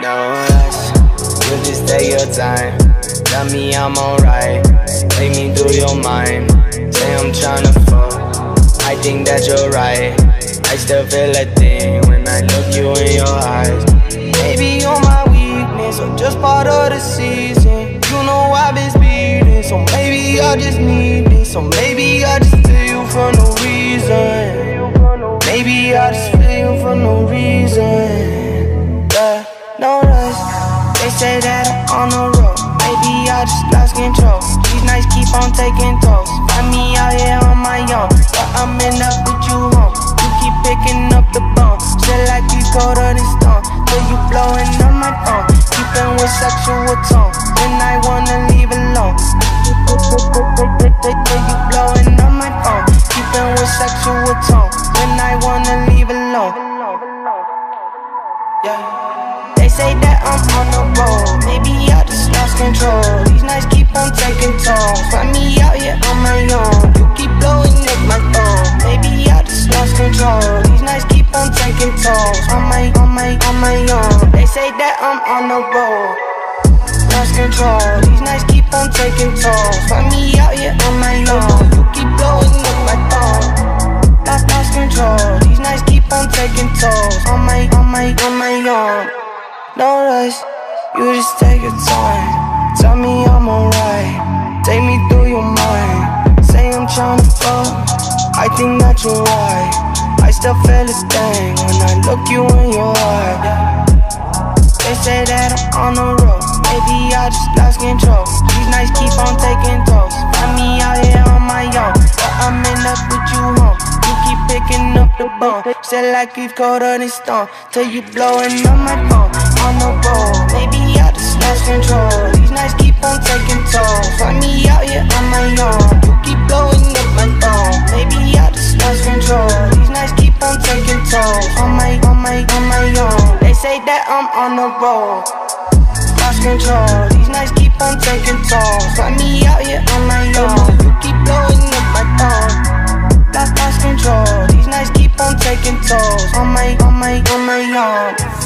No rush, you just take your time. Tell me I'm alright. Take me through your mind. Say I'm tryna fuck. I think that you're right. I still feel a thing when I look you in your eyes. Maybe you're my weakness or just part of the season. You know I've been speeding, so maybe I just need this. So maybe I just feel you for no reason. Maybe I just feel you for no reason. Yeah. They say that I'm on the road. Maybe I just lost control. These nights keep on taking tolls. Find me out here on my own, but I'm in up with you home. You keep picking up the bone, still like you colder than stone. Till you blowing on my phone, keeping with sexual tone. When I wanna leave alone, till you blowing on my phone, keeping with sexual tone. When I wanna leave alone. Yeah. They say that I'm on the road. Maybe I just lost control. These nights keep on taking tolls. Find me out here on my own. You keep blowing up my phone. Maybe I just lost control. These nights keep on taking tolls. On my, on my, on my own. They say that I'm on the road. Lost control. These nights keep on taking tolls. Find me out here on my own. No rush, you just take your time. Tell me I'm alright. Take me through your mind. Say I'm tryna fuck. I think that you're right. I still feel a thing when I look you in your eye. They say that I'm on the road. Maybe I just lost control. These nights keep on taking tolls. Like you colder than stone. Till you blowing on my phone. On the road. Maybe I just lost control. These nights keep on taking tolls. Find me out here on my own. You keep blowing up my phone. Maybe I just lost control. These nights keep on taking tolls. On my, on my, on my own. They say that I'm on the road. Lost control. These nights keep on taking tolls. Find me out here on my own. You keep blowing on my, on my, on my own.